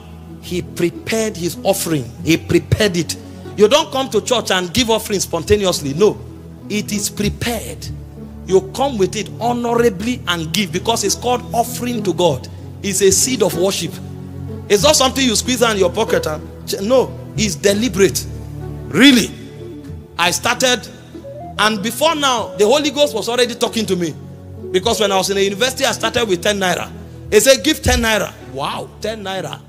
Speaker 1: he prepared his offering. He prepared it. You don't come to church and give offering spontaneously. No, it is prepared. You come with it honorably and give because it's called offering to God. It's a seed of worship. It's not something you squeeze in your pocket. And, no, it's deliberate. Really. I started and before now, the Holy Ghost was already talking to me. Because when I was in the university, I started with 10 naira. He said, give 10 naira. Wow, 10 naira.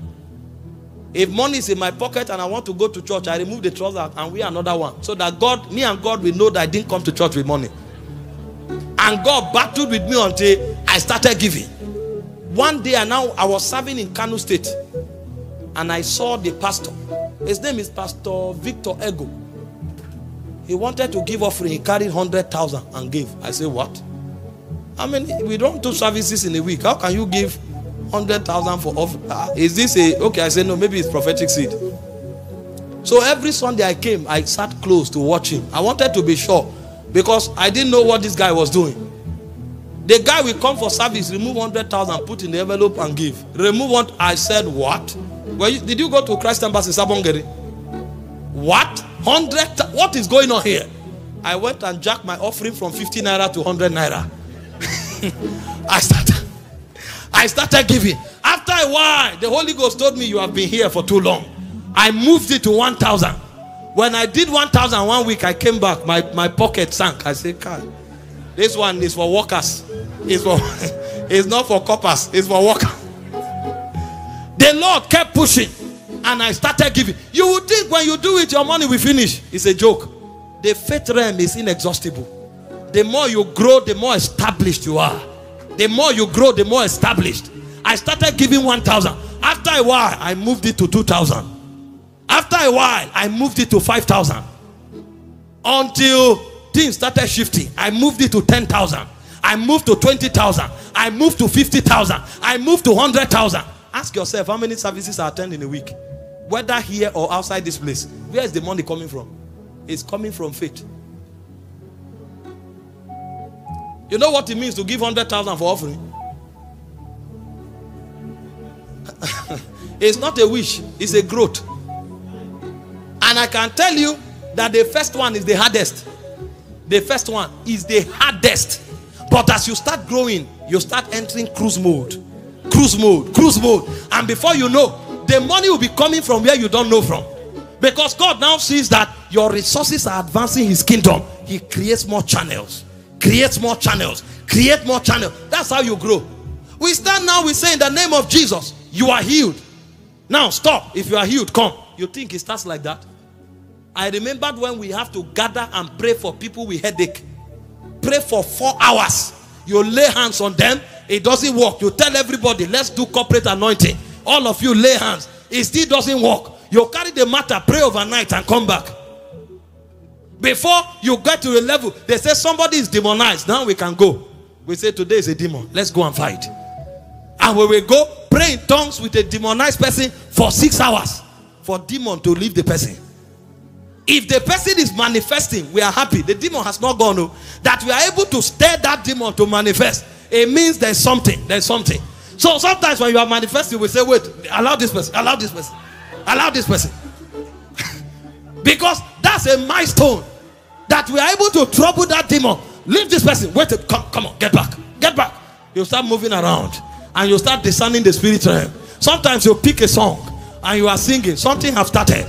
Speaker 1: If money is in my pocket and I want to go to church, I remove the trouser and we another one. So that God, me and God will know that I didn't come to church with money. And God battled with me until I started giving. One day and now I was serving in Kano State. And I saw the pastor. His name is Pastor Victor Ego. He wanted to give offering. He carried 100,000 and gave. I said, what? I mean, we don't do services in a week. How can you give 100,000 for offering? Uh, is this a, okay, I said, no, maybe it's prophetic seed. So every Sunday I came, I sat close to watch him. I wanted to be sure because I didn't know what this guy was doing. The guy will come for service, remove 100,000, put in the envelope and give. Remove one. I said, what? Did you go to Christ Embassy, Sabon Gari? What? 100 what is going on here i went and jacked my offering from 50 naira to 100 naira i started i started giving after a while the holy ghost told me you have been here for too long i moved it to 1000 when i did 1000 one week i came back my my pocket sank i said God, this one is for workers it's for it's not for coppers it's for workers the lord kept pushing and I started giving. You would think when you do it, your money will finish. It's a joke. The faith realm is inexhaustible. The more you grow, the more established you are. The more you grow, the more established. I started giving 1,000. After a while, I moved it to 2,000. After a while, I moved it to 5,000. Until things started shifting. I moved it to 10,000. I moved to 20,000. I moved to 50,000. I moved to 100,000. Ask yourself how many services I attend in a week whether here or outside this place, where is the money coming from? It's coming from faith. You know what it means to give 100,000 for offering? it's not a wish, it's a growth. And I can tell you that the first one is the hardest. The first one is the hardest. But as you start growing, you start entering cruise mode. Cruise mode, cruise mode. And before you know, the money will be coming from where you don't know from. Because God now sees that your resources are advancing his kingdom. He creates more channels. Creates more channels. Create more channels. That's how you grow. We stand now, we say in the name of Jesus, you are healed. Now stop. If you are healed, come. You think it starts like that? I remembered when we have to gather and pray for people with headache. Pray for four hours. You lay hands on them it doesn't work. You tell everybody, let's do corporate anointing. All of you lay hands. It still doesn't work. You carry the matter, pray overnight, and come back. Before you get to a level, they say somebody is demonized. Now we can go. We say today is a demon. Let's go and fight. And we will go pray in tongues with a demonized person for six hours for demon to leave the person. If the person is manifesting, we are happy. The demon has not gone. No. That we are able to stir that demon to manifest. It means there's something. There's something. So sometimes when you are manifesting, we say, wait, allow this person, allow this person, allow this person. because that's a milestone that we are able to trouble that demon. Leave this person. Wait, come, come on, get back, get back. You start moving around and you start discerning the spirit realm. Sometimes you pick a song and you are singing, something have started.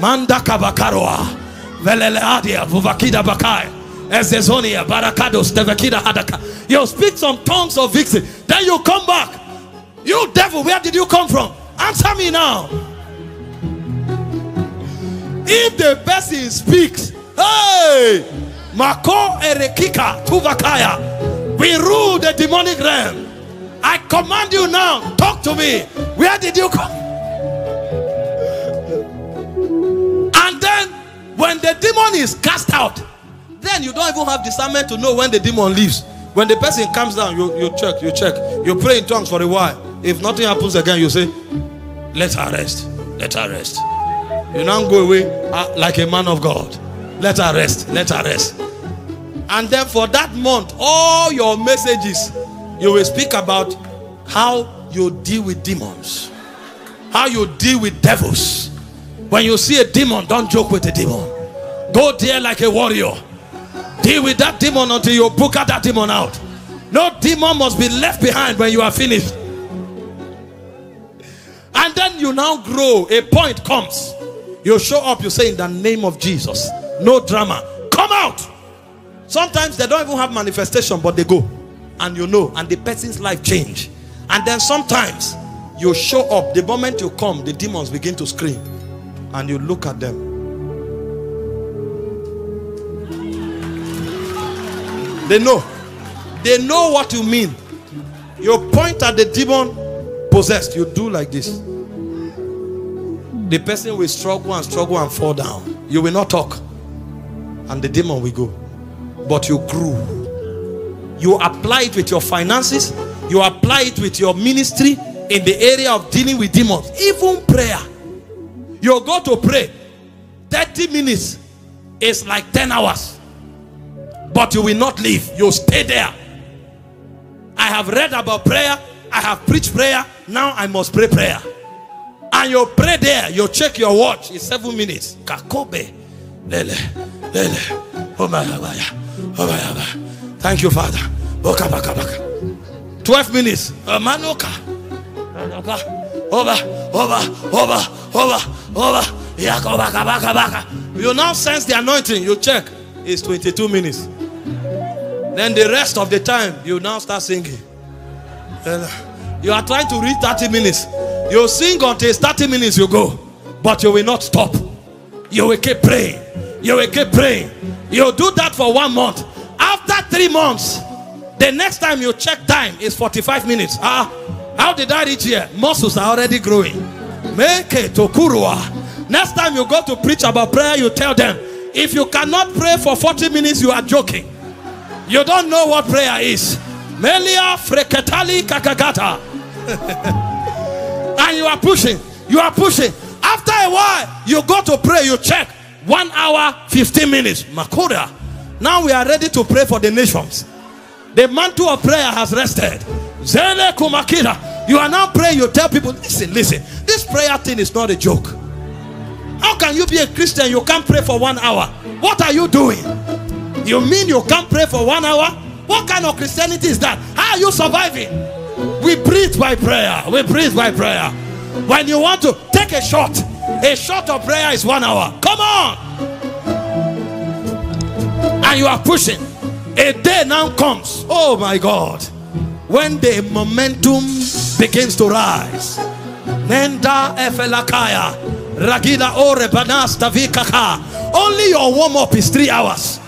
Speaker 1: Manda kabakaroa, velele adia, vuvakida bakai. Ezezonia, barakados, devakida hadaka. You speak some tongues of victory. Then you come back. You devil, where did you come from? Answer me now. If the person speaks, hey, Mako Erekika Tuvakaya, we rule the demonic realm. I command you now, talk to me. Where did you come? When the demon is cast out, then you don't even have discernment to know when the demon leaves. When the person comes down, you, you check, you check. You pray in tongues for a while. If nothing happens again, you say, Let her rest. Let her rest. You now go away uh, like a man of God. Let her rest. Let her rest. And then for that month, all your messages, you will speak about how you deal with demons, how you deal with devils. When you see a demon, don't joke with the demon. Go there like a warrior. Deal with that demon until you book that demon out. No demon must be left behind when you are finished. And then you now grow. A point comes. You show up, you say, In the name of Jesus. No drama. Come out. Sometimes they don't even have manifestation, but they go. And you know, and the person's life change. And then sometimes you show up. The moment you come, the demons begin to scream. And you look at them. They know. They know what you mean. You point at the demon possessed. You do like this. The person will struggle and struggle and fall down. You will not talk. And the demon will go. But you grew. You apply it with your finances. You apply it with your ministry in the area of dealing with demons. Even prayer. You go to pray. 30 minutes is like 10 hours but you will not leave. You stay there. I have read about prayer. I have preached prayer. Now I must pray prayer. And you pray there. You check your watch. It's seven minutes. Kakobe. Lele. Lele. Oh Oh Thank you, Father. Oh, Oka baka baka. Twelve minutes. Oh, manoka. Over. Over. Over. Over. Over. You now sense the anointing. You check. It's 22 minutes. Then the rest of the time, you now start singing. You are trying to read 30 minutes. You sing until 30 minutes, you go. But you will not stop. You will keep praying. You will keep praying. You do that for one month. After three months, the next time you check time is 45 minutes. Ah, how did I reach here? Muscles are already growing. Make it. Next time you go to preach about prayer, you tell them, if you cannot pray for 40 minutes, you are joking. You don't know what prayer is. Melia freketali kakagata. and you are pushing. You are pushing. After a while, you go to pray, you check. One hour, 15 minutes. Makura. Now we are ready to pray for the nations. The mantle of prayer has rested. Zele kumakira. You are now praying, you tell people, listen, listen. This prayer thing is not a joke. How can you be a Christian? You can't pray for one hour. What are you doing? You mean you can't pray for one hour? What kind of Christianity is that? How are you surviving? We breathe by prayer. We breathe by prayer. When you want to take a shot, a shot of prayer is one hour. Come on. And you are pushing. A day now comes. Oh my God. When the momentum begins to rise. Nenda efelakaya. Ragida ore banasta vikaka. Only your warm up is three hours.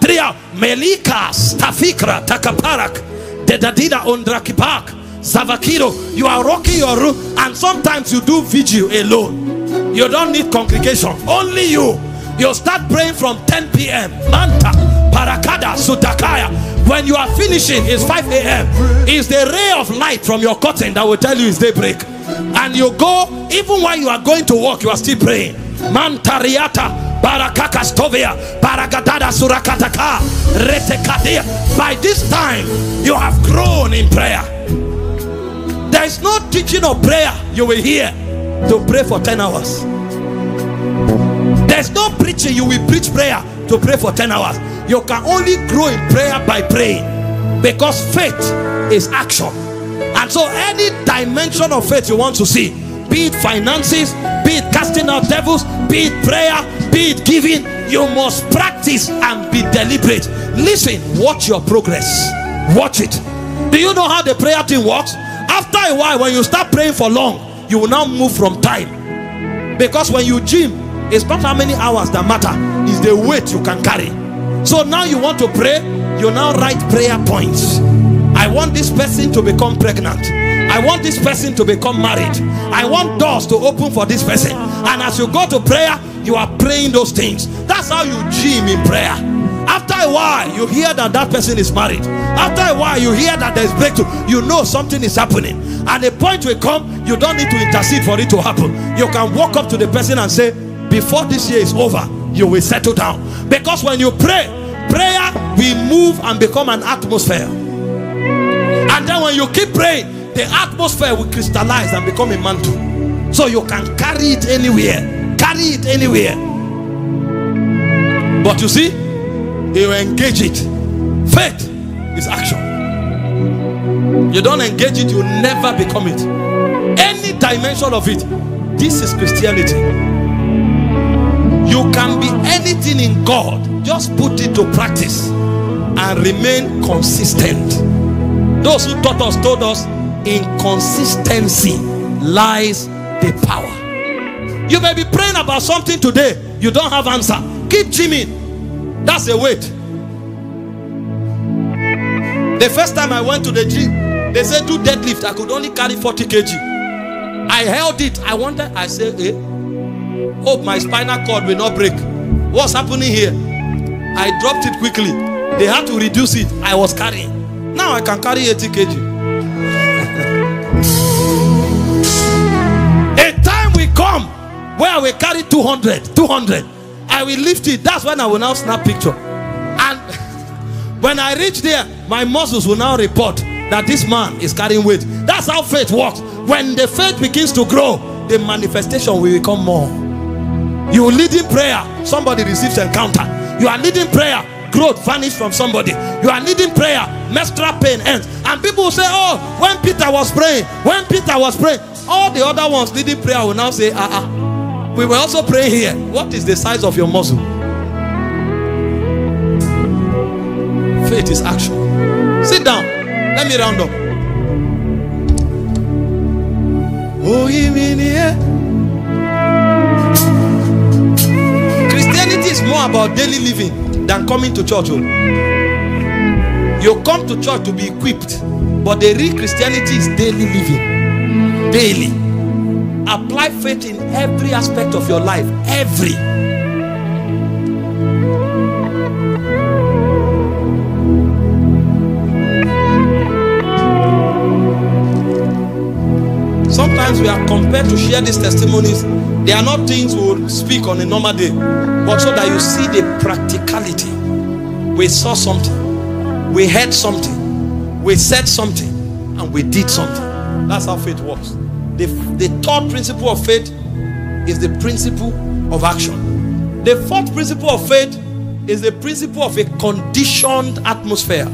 Speaker 1: Three hours. Melika stafikra takaparak. Dedadida Ondraki Park, Zavakiro. You are rocking your room, and sometimes you do vigil alone. You don't need congregation, only you. You start praying from 10 p.m. Manta, Parakada, Sutakaya. When you are finishing, it's 5 a.m. It's the ray of light from your curtain that will tell you it's daybreak. And you go, even while you are going to work, you are still praying. Mantariata, Barakaka Stovia, Baragadada Surakataka, Retekadia. By this time, you have grown in prayer. There is no teaching of prayer you will hear to pray for 10 hours. There's no preaching you will preach prayer to pray for 10 hours. You can only grow in prayer by praying because faith is action. And so, any dimension of faith you want to see, be it finances, be it casting out devils, be it prayer, be it giving, you must practice and be deliberate. Listen, watch your progress. Watch it. Do you know how the prayer thing works? After a while, when you start praying for long, you will now move from time. Because when you gym, it's not how many hours that matter, it's the weight you can carry. So now you want to pray, you now write prayer points. I want this person to become pregnant. I want this person to become married. I want doors to open for this person. And as you go to prayer, you are praying those things. That's how you gym in prayer. After a while, you hear that that person is married. After a while, you hear that there's breakthrough. You know something is happening. And a point will come, you don't need to intercede for it to happen. You can walk up to the person and say, Before this year is over, you will settle down. Because when you pray, prayer will move and become an atmosphere. And then when you keep praying, the atmosphere will crystallize and become a mantle. So you can carry it anywhere. Carry it anywhere. But you see, you engage it. Faith is action. You don't engage it, you never become it. Any dimension of it, this is Christianity. You can be anything in God, just put it to practice and remain consistent. Those who taught us told us inconsistency lies the power. You may be praying about something today, you don't have answer. Keep gymming. That's the weight. The first time I went to the gym, they said do deadlift. I could only carry 40 kg. I held it. I wondered. I said, eh, hope my spinal cord will not break. What's happening here? I dropped it quickly. They had to reduce it. I was carrying. Now I can carry 80 kg. A time will come where I will carry 200, 200. I will lift it. That's when I will now snap picture. And when I reach there, my muscles will now report that this man is carrying weight. That's how faith works. When the faith begins to grow, the manifestation will become more. You lead in prayer, somebody receives encounter. You are leading prayer, growth vanish from somebody. You are leading prayer, menstrual pain ends. And people will say, Oh, when Peter was praying, when Peter was praying, all the other ones leading prayer will now say, Ah, ah. We were also praying here. What is the size of your muscle? Faith is action. Sit down. Let me round up. Oh, Christianity more about daily living than coming to church. Oh. You come to church to be equipped, but the real Christianity is daily living. Daily. Apply faith in every aspect of your life. Every. Sometimes we are compelled to share these testimonies. They are not things we will speak on a normal day, but so that you see the practicality. We saw something, we heard something, we said something, and we did something. That's how faith works. The, the third principle of faith is the principle of action. The fourth principle of faith is the principle of a conditioned atmosphere.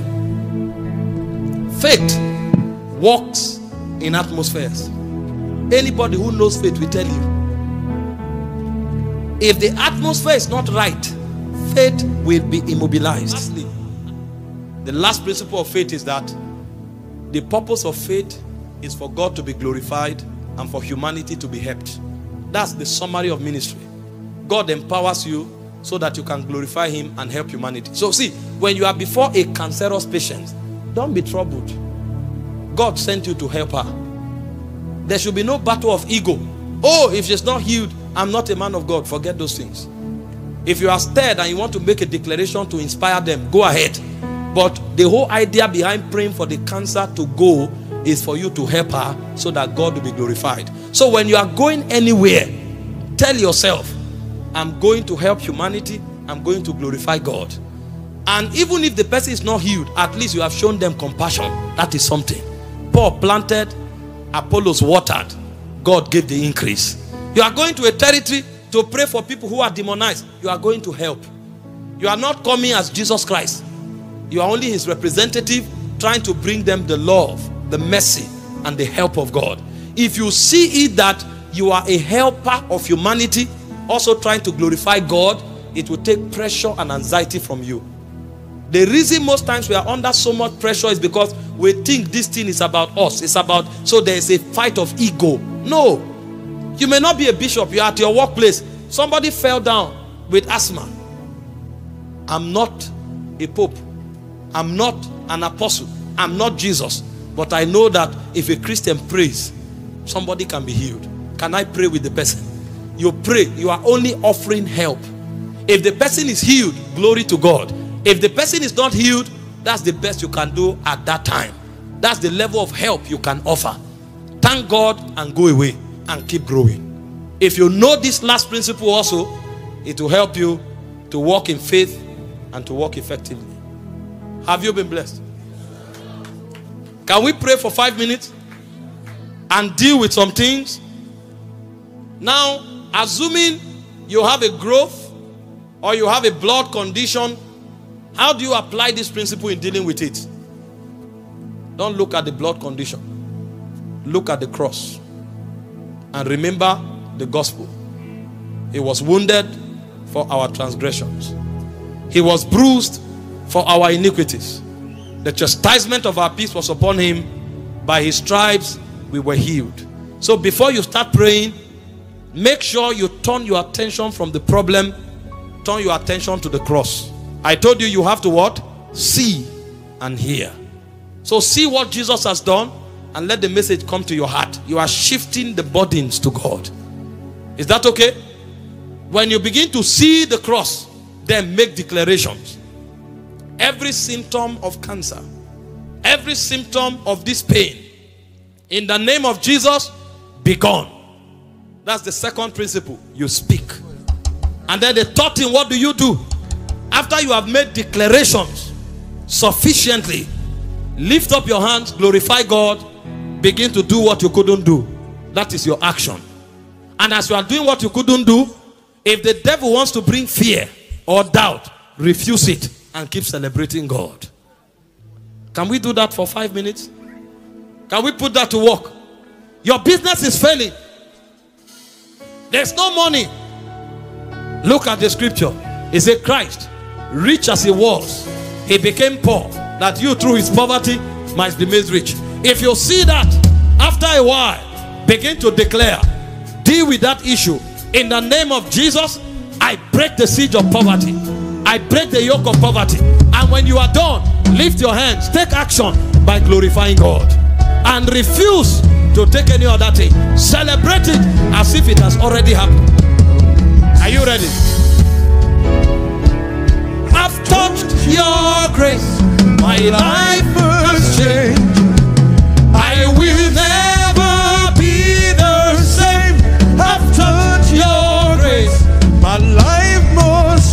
Speaker 1: Faith works in atmospheres. Anybody who knows faith will tell you. If the atmosphere is not right, faith will be immobilized. Lastly, the last principle of faith is that the purpose of faith is for God to be glorified and for humanity to be helped. That's the summary of ministry. God empowers you so that you can glorify Him and help humanity. So, see, when you are before a cancerous patient, don't be troubled. God sent you to help her. There should be no battle of ego. Oh, if she's not healed, I'm not a man of God. Forget those things. If you are stirred and you want to make a declaration to inspire them, go ahead. But the whole idea behind praying for the cancer to go is for you to help her so that God will be glorified. So when you are going anywhere, tell yourself, I'm going to help humanity, I'm going to glorify God. And even if the person is not healed, at least you have shown them compassion. That is something. Paul planted, Apollos watered, God gave the increase. You are going to a territory to pray for people who are demonized. You are going to help. You are not coming as Jesus Christ. You are only his representative trying to bring them the love, the mercy, and the help of God. If you see it that you are a helper of humanity, also trying to glorify God, it will take pressure and anxiety from you. The reason most times we are under so much pressure is because we think this thing is about us. It's about, so there is a fight of ego. No. You may not be a bishop. You're at your workplace. Somebody fell down with asthma. I'm not a pope. I'm not an apostle. I'm not Jesus. But I know that if a Christian prays, somebody can be healed. Can I pray with the person? You pray. You are only offering help. If the person is healed, glory to God. If the person is not healed, that's the best you can do at that time. That's the level of help you can offer. Thank God and go away and keep growing. If you know this last principle also, it will help you to walk in faith and to walk effectively. Have you been blessed? Can we pray for five minutes and deal with some things? Now, assuming you have a growth or you have a blood condition how do you apply this principle in dealing with it? Don't look at the blood condition. Look at the cross. And remember the gospel. He was wounded for our transgressions. He was bruised for our iniquities. The chastisement of our peace was upon him. By his stripes we were healed. So before you start praying, make sure you turn your attention from the problem, turn your attention to the cross. I told you you have to what? See and hear. So see what Jesus has done and let the message come to your heart. You are shifting the burdens to God. Is that okay? When you begin to see the cross, then make declarations. Every symptom of cancer, every symptom of this pain, in the name of Jesus, be gone. That's the second principle. You speak. And then the third thing, what do you do? After you have made declarations sufficiently, lift up your hands, glorify God, begin to do what you couldn't do. That is your action. And as you are doing what you couldn't do, if the devil wants to bring fear or doubt, refuse it and keep celebrating God. Can we do that for five minutes? Can we put that to work? Your business is failing. There's no money. Look at the scripture. Is it Christ rich as he was, he became poor, that you through his poverty might be made rich. If you see that, after a while, begin to declare, deal with that issue. In the name of Jesus, I break the siege of poverty. I break the yoke of poverty. And when you are done, lift your hands, take action by glorifying God. And refuse to take any other thing. Celebrate it as if it has already happened. Are you ready? I've touched your grace. My life